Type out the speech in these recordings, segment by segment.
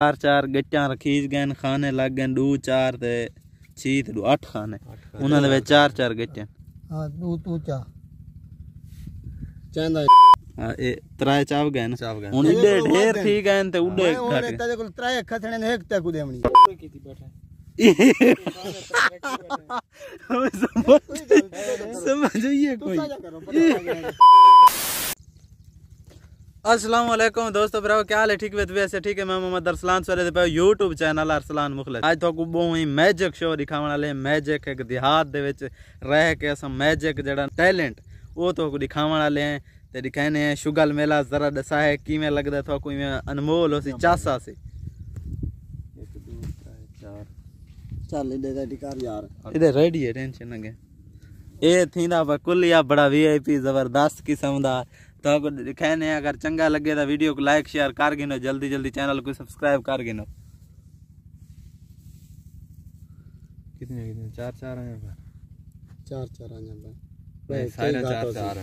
चार चार गट्टा रखीज गए खाने लग गए दू चार ते छी ते अठ खाने। उन्होंने वे चार चार गट्टे। हाँ दू तू चा चंदा हाँ, ए त्राय चाव गए ना चाव गए हुन इडे ढेर थी गए। ते उडे घट गए तेरे कोल त्राय खसने ने एक तक उदेमणी कीती बैठा? समझ ये कोई अस्सलाम वालेकुम दोस्तों ब्रो क्या हाल है ठीक वे वैसे ठीक है मैं मोहम्मद अरसलान सरे पे YouTube ਚੈਨਲ ਅਰਸਲਾਨ ਮੁਖਲਿਸ ਅੱਜ ਤੁਹਾਨੂੰ ਬਹੁਤ ਹੀ ਮੈਜਿਕ ਸ਼ੋ ਦਿਖਾਉਣ ਵਾਲੇ ਮੈਜਿਕ ਇੱਕ ਦਿਹਾਤ ਦੇ ਵਿੱਚ ਰਹਿ ਕੇ ਅਸਾਂ ਮੈਜਿਕ ਜਿਹੜਾ ਟੈਲੈਂਟ ਉਹ ਤੁਹਾਨੂੰ ਦਿਖਾਉਣ ਵਾਲੇ ਹੈ ਤੇ ਦਿਖਾਣੇ ਹੈ ਸ਼ੁਗਲ ਮੇਲਾ ਜ਼ਰਾ ਦਸਾ ਹੈ ਕਿਵੇਂ ਲੱਗਦਾ ਤੁਹਾਨੂੰ ਇਵੇਂ ਅਨਮੋਲ ਸੀ ਚਾਸਾ ਸੀ 1 2 3 4 ਚੱਲ ਇਹਦੇ ਦਾ ਟਿਕਾਰ ਯਾਰ ਇਹਦੇ ਰੈਡੀ ਹੈ ਟੈਨਸ਼ਨ ਨਾ ਕੇ ਇਹ ਥੀਂਦਾ ਵਾ ਕੁੱਲਿਆ ਬੜਾ ਵੀਆਈਪੀ ਜ਼ਬਰਦਸਤ ਕਿਸਮ ਦਾ तो कहने अगर चंगा लगे तो वीडियो को लाइक शेयर कर गिनो जल्दी जल्दी चैनल को सब्सक्राइब कर गिनो। कितने कितने? चार चार हैं पर चार चार हैं पर चार चार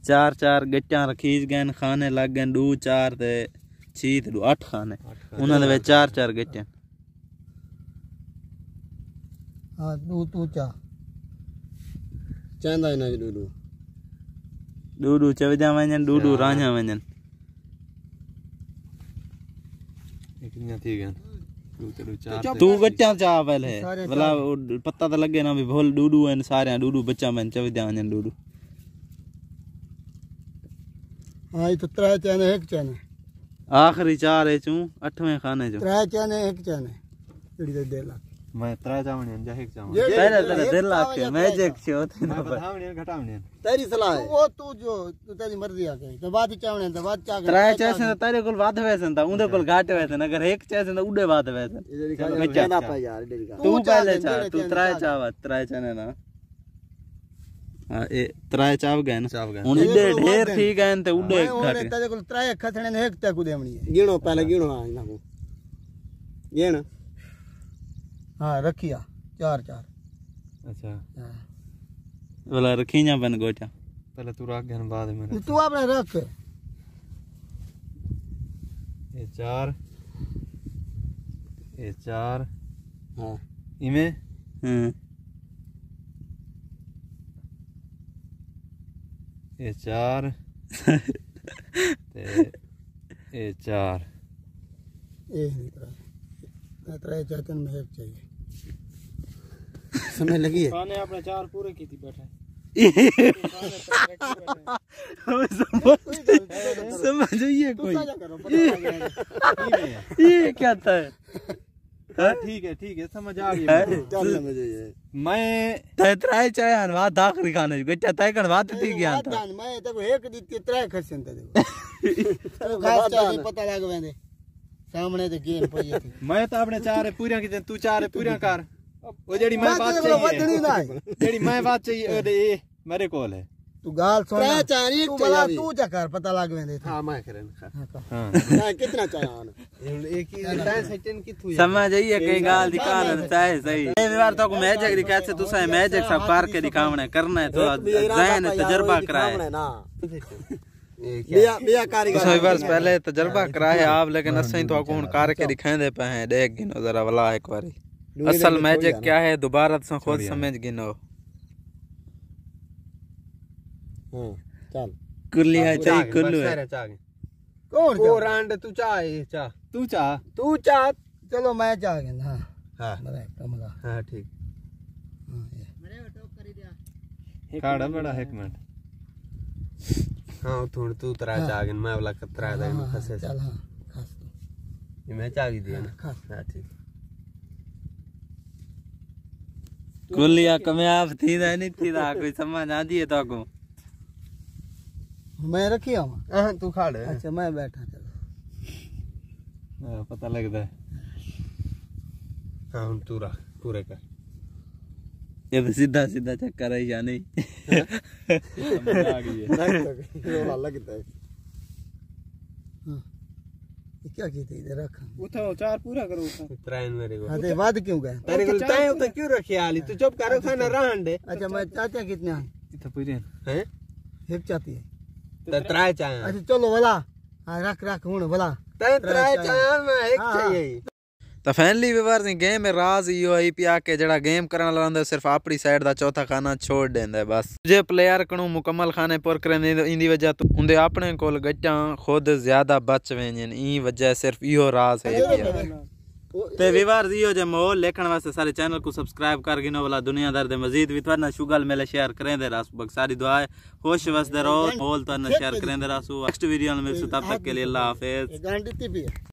चार चार गट्टियाँ रखीज गए खाने लग गए दो चार ते छी अठ खाने। उन्होंने वे चार चार गट्टियाँ। हाँ तू तू चा। चांदा इना जी डूडू चवजा वन डूडू राजा रांझा वञनि। तू बच्चा चा पहले। भला पत्ता तो लगे ना भी भोल डूडू है सारे डूडू बच्चा में चवजा वञनि डूडू। हाँ ये तो त्रै चने एक चने आखरी चार है चू अठवें खाने जो त्रै चने एक चने इड़ी दे लाख मैं त्रै जावणियन जा एक जावण तेरे तेरे दिल लाके मैजिक छे होते ना बतावणियन घटावणियन तेरी सलाह है। वो तू जो तेरी मर्ज़ी आ गई तो बाद चावणे तो बाद चा त्रै चैसे तो तेरे कोल वाद वैसे ना उंदे अच्छा। कोल घाट वैसे ना अगर एक चैसे ना उडे वाद वैसे ना। पा यार तू पहले चा तू त्रै चावा त्रै चने ना। हाँ, ए त्रै चाव गए ना। चाव गए हुन इडे ढेर थी गए ते उडे घाट तेरे कोल त्रै खसणे ने एक तक देमणी गिणो पहले गिणो आ ना को गिण हाँ रखिया चार चार। अच्छा। हाँ। वाला रखी ना बन गोचा? पहले तू रख गन बाद में तू अपने रख। ये चार। ये चार। हाँ। इमे? हम्म ये चार। ते ये चार। ये नहीं तरह तरह चैतन में चाहिए। समय लगी है। खाने चार पूरे की थी बैठे। समझ आइए कोई। ये क्या था? हाँ, ठीक है ठीक है समझ आ गई चल समझ ये मैं तय तराए चाहे बात आखिरी खाने गट्टा तय कर बात थी गया था? मैं देखो एक दी तराए खसन ते देखो खास चाहिए पता लग वेंदे सामने ते गेम पई थी मैं तो अपने चार पूरा की तू चार पूरा कर। वो जेडी मैं बात ना चाहिए जेडी मैं बात चाहिए ओदे ए मेरे कोल है तू गाल सुन तराए चाहिए तू बला तू जा कर पता लग वेंदे हाँ मैं करन हाँ हाँ कितना चाहिए एक ही टाइम सेकंड की थू समझ आइए कई गाल दिखाना चाहे सही एक बार तो मैजिक दिखा से तुसा मैजिक सब पार के दिखावना करना है तो जहन तजर्बा कराए ना बिया बिया कारीगर तुसा एक पहले तजर्बा कराए आप लेकिन असई तो को हुन कार के दिखांदे पे हैं देख गिनो जरा वाला एक बारी असल मैजिक क्या है? दोबारा तो खुद समझ गिनो हाँ। चल। कुल्ली है चाहिए कुल्लू है। कौन ओ रांड तू चाह ए चाह। तू चाह? तू चाह चलो मैं चाह गया हाँ। हाँ बड़ा कमला हाँ ठीक। हाँ काड़ा बड़ा एक मिनट। हाँ थोड़ी तू तरा चाह गन मैं वाला कतरा दे फसे चल हाँ खास ये मैं चाह दिया ना? खास। हाँ ठीक। कुल्लिया कामयाब थी ना नहीं थी ना कोई समझ आ दिए तो को मैं रखी हूँ हाँ तू खा ले अच्छा मैं बैठा चलो हाँ, पता लगता है। हाँ तू रख पूरे कर। ये तो सीधा सीधा चक्कर है या नहीं? समझ आ गई है। रोला लगता है। क्या इधर चार पूरा करो त्राइन मेरे को। अरे बाद क्यों गए? तेरे तो को ताए तो क्यों रखे आली? तू चुप करो खाना रहन दे अच्छा मैं चाचा कितना इथे पूरे हैं। है? तो अच्छा चलो वाला। हाँ रख रख हूँ भला मैं एक हाँ, हाँ। चाहिए। ਤਾਂ ਫਾਈਨਲੀ ਵਿਵਰਸ ਗੇਮ ਹੈ ਰਾਜ਼ ਇਹੋ ਆਈ ਪਿਆ ਕੇ ਜਿਹੜਾ ਗੇਮ ਕਰਨ ਲਾਉਂਦਾ ਸਿਰਫ ਆਪਣੀ ਸਾਈਡ ਦਾ ਚੌਥਾ ਖਾਨਾ ਛੋੜ ਦਿੰਦਾ ਬਸ ਜੇ ਪਲੇਅਰ ਕਣੂ ਮੁਕਮਲ ਖਾਨੇ ਪੁਰ ਕਰਨ ਇੰਦੀ ਵਜ੍ਹਾ ਤੋਂ ਉਹਦੇ ਆਪਣੇ ਕੋਲ ਗੱਟਾਂ ਖੁਦ ਜ਼ਿਆਦਾ ਬਚ ਵੇਂਜਨ ਇਹ ਵਜ੍ਹਾ ਸਿਰਫ ਇਹੋ ਰਾਜ਼ ਹੈ ਪਿਆ ਤੇ ਵੀਵਾਰ ਜੀਓ ਜੇ ਮੋਲ ਲਿਖਣ ਵਾਸਤੇ ਸਾਰੇ ਚੈਨਲ ਕੋ ਸਬਸਕ੍ਰਾਈਬ ਕਰ ਗਿਨੋ ਵਾਲਾ ਦੁਨੀਆਦਾਰ ਦੇ ਮਜ਼ੀਦ ਵੀ ਤਵਰਨਾ ਸ਼ੁਗਲ ਮੇਲੇ ਸ਼ੇਅਰ ਕਰੇ ਦੇ ਰਾਸ ਬਗ ਸਾਰੀ ਦੁਆ ਹੈ ਖੁਸ਼ ਵਸਦੇ ਰਹੋ ਮੋਲ ਤਵਰਨਾ ਸ਼ੇਅਰ ਕਰੇ ਦੇ ਰਾਸੂ ਨੈਕਸਟ ਵੀਡੀਓ ਨਾਲ ਮਿਲਸੂ ਤਬ ਤੱਕ ਕੇ ਲਈ ਅੱਲਾ ਹਾਫਿਜ਼ ਗਾਂਡੀ ਤੀ ਵੀ